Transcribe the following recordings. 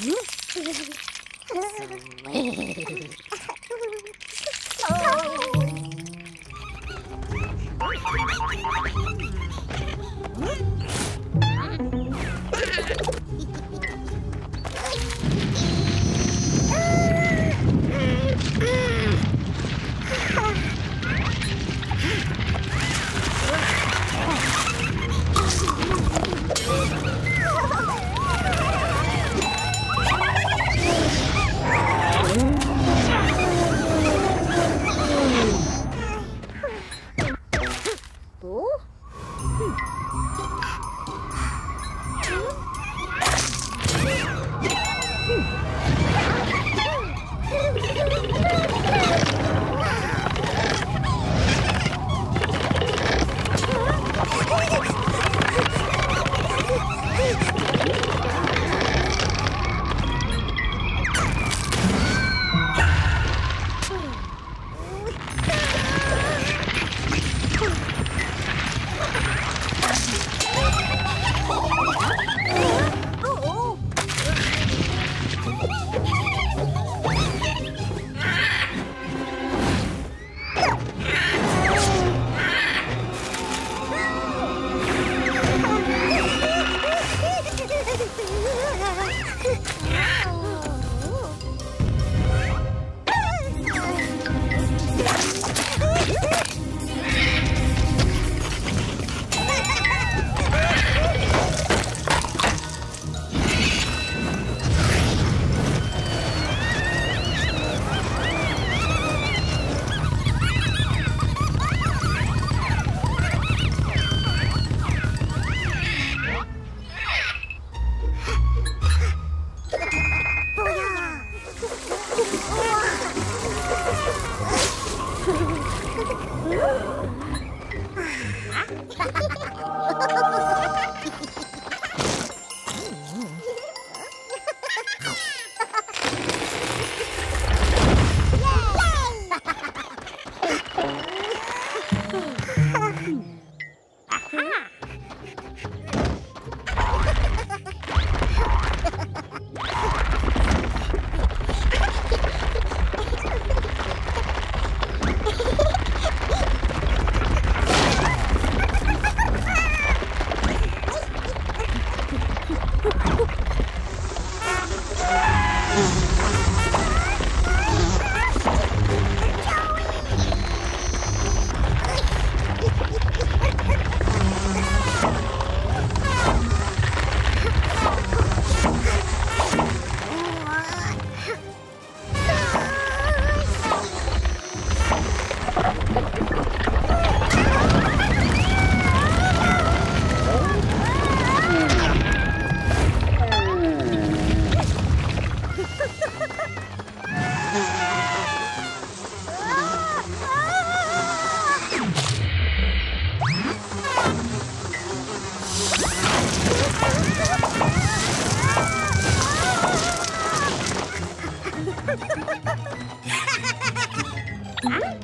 Oh. 아?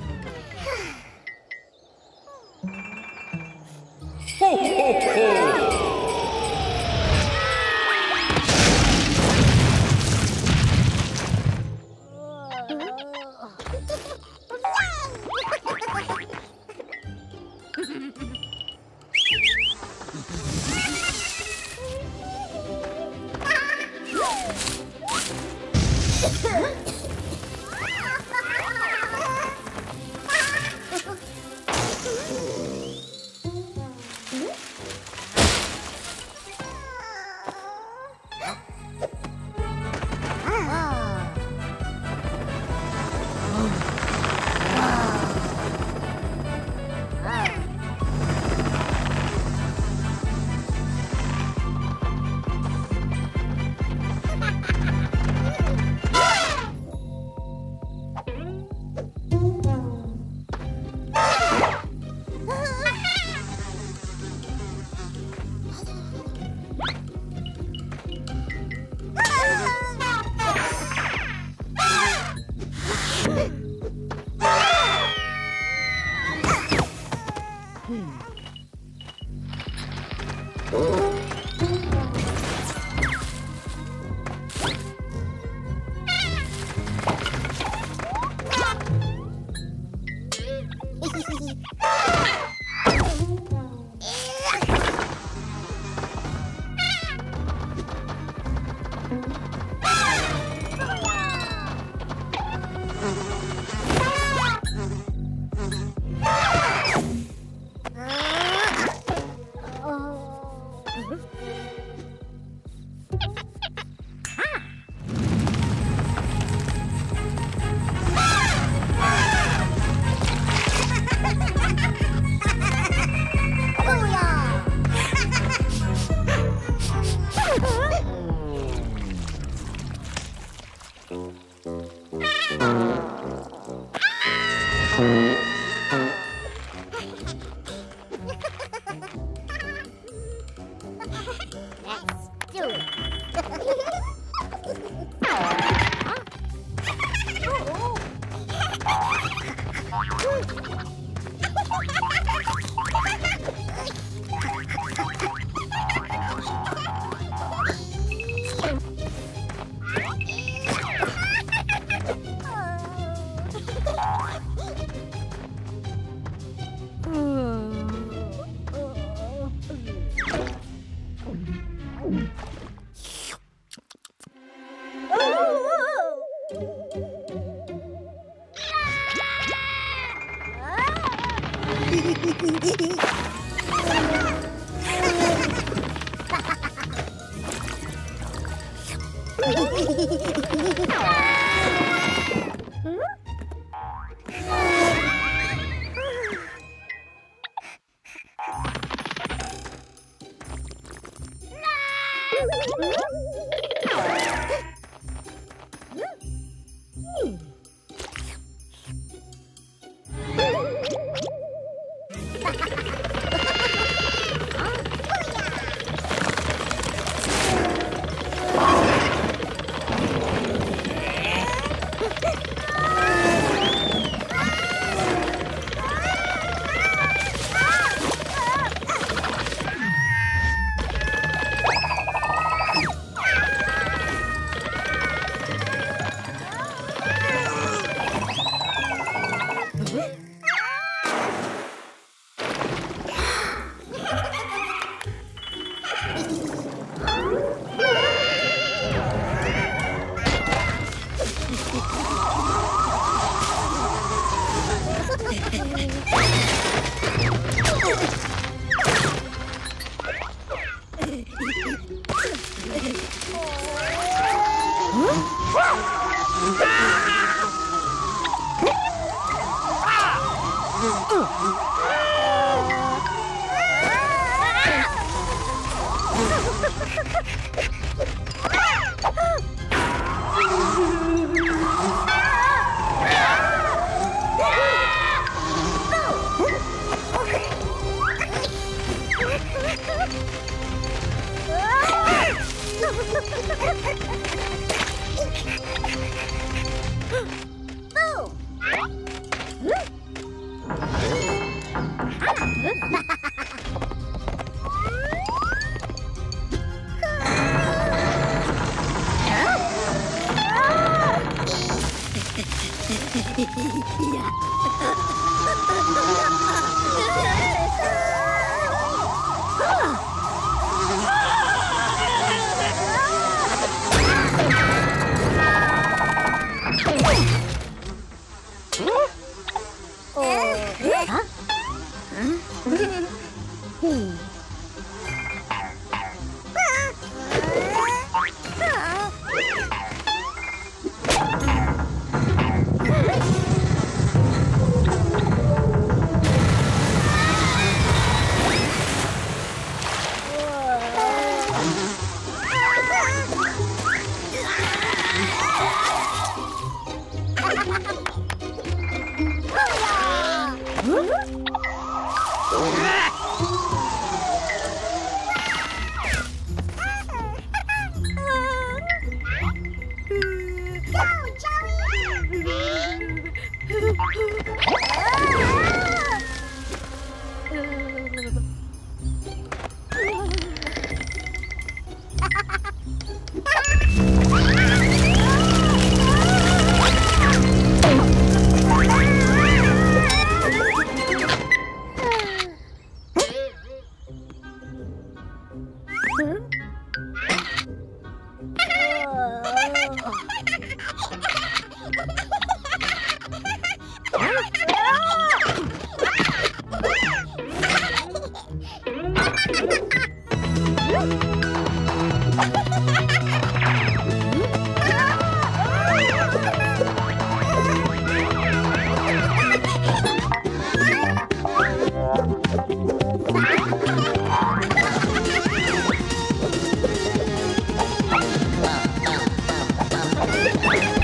Ha ha ha!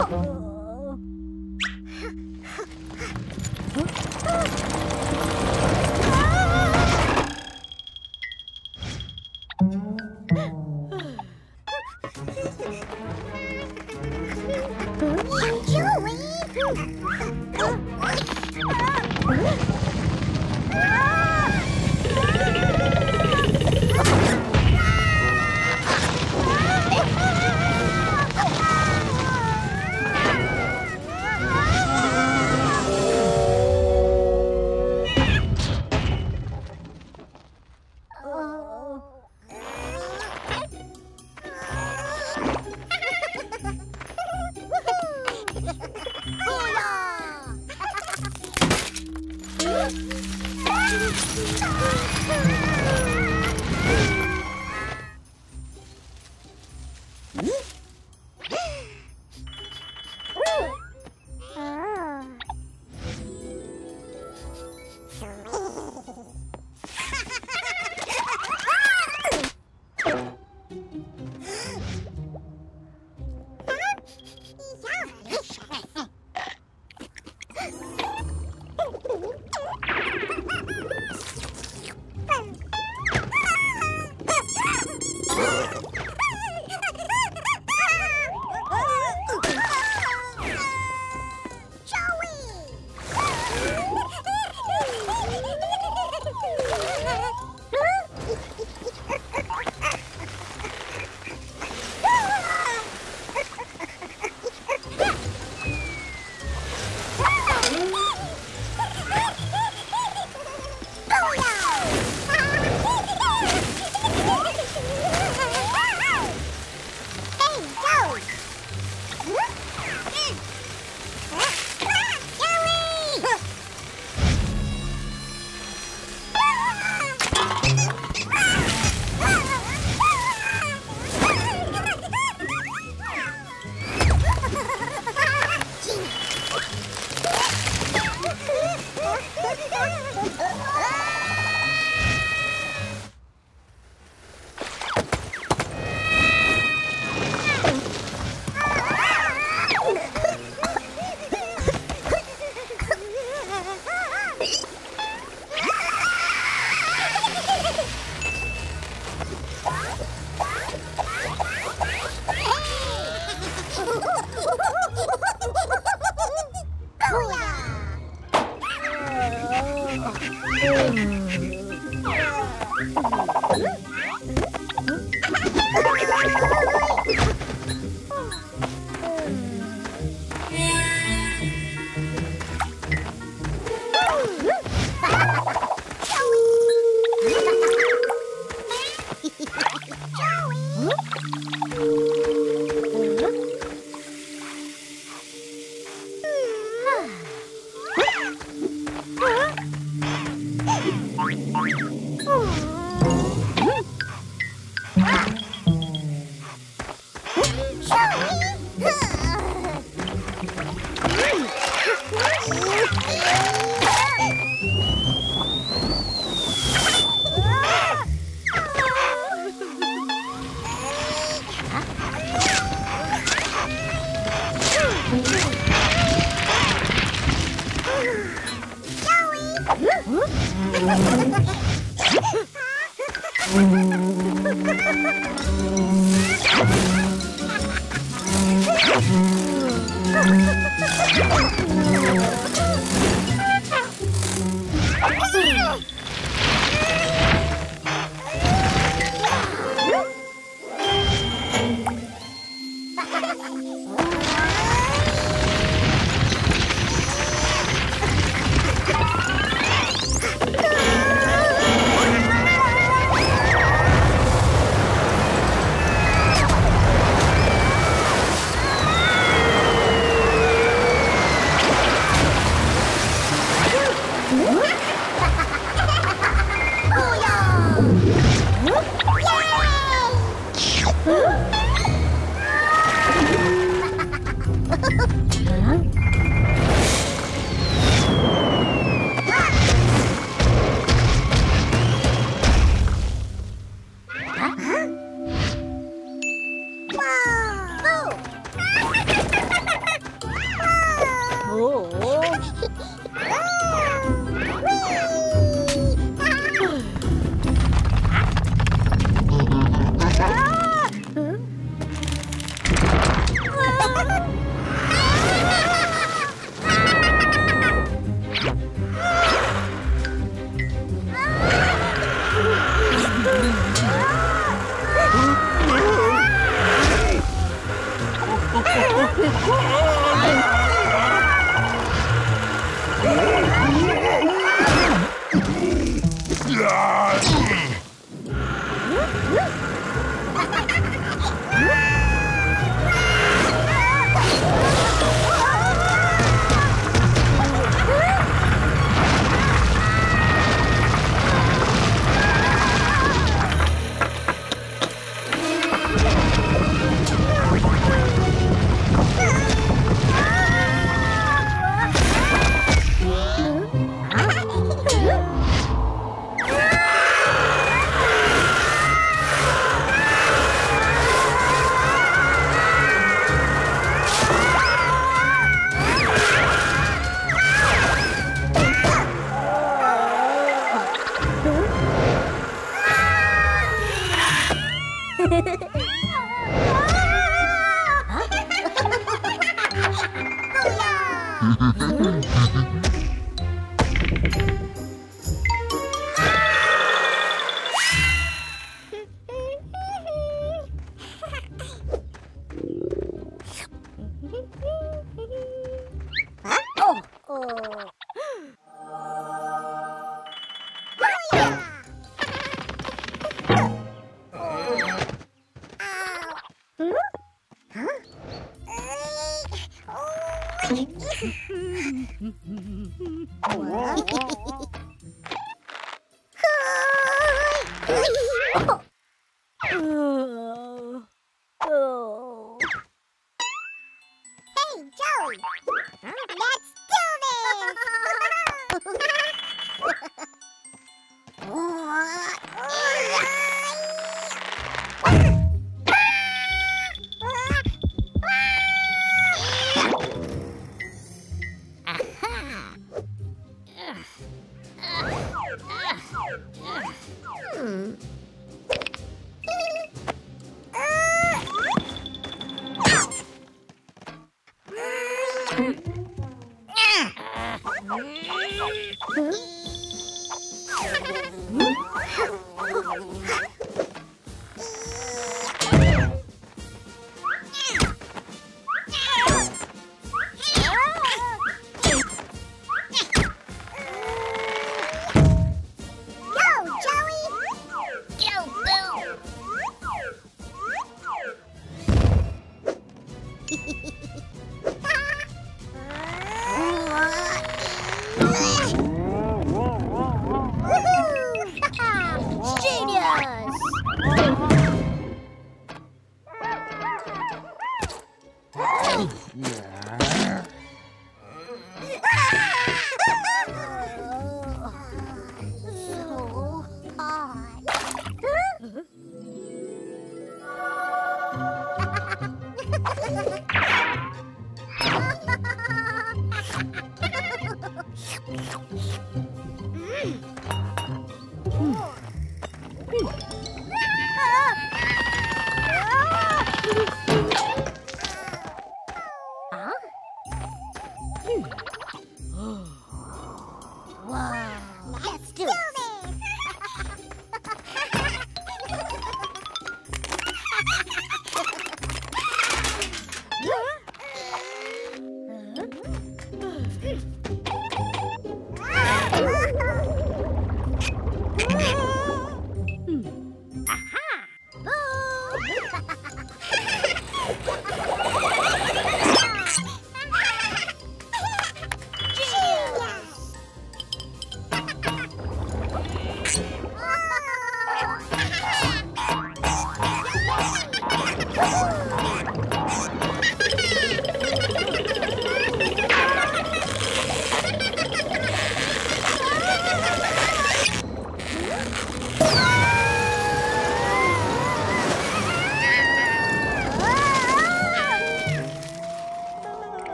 哼 Uhul!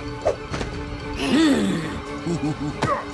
Go, Joey! Let's do this! Let's do this!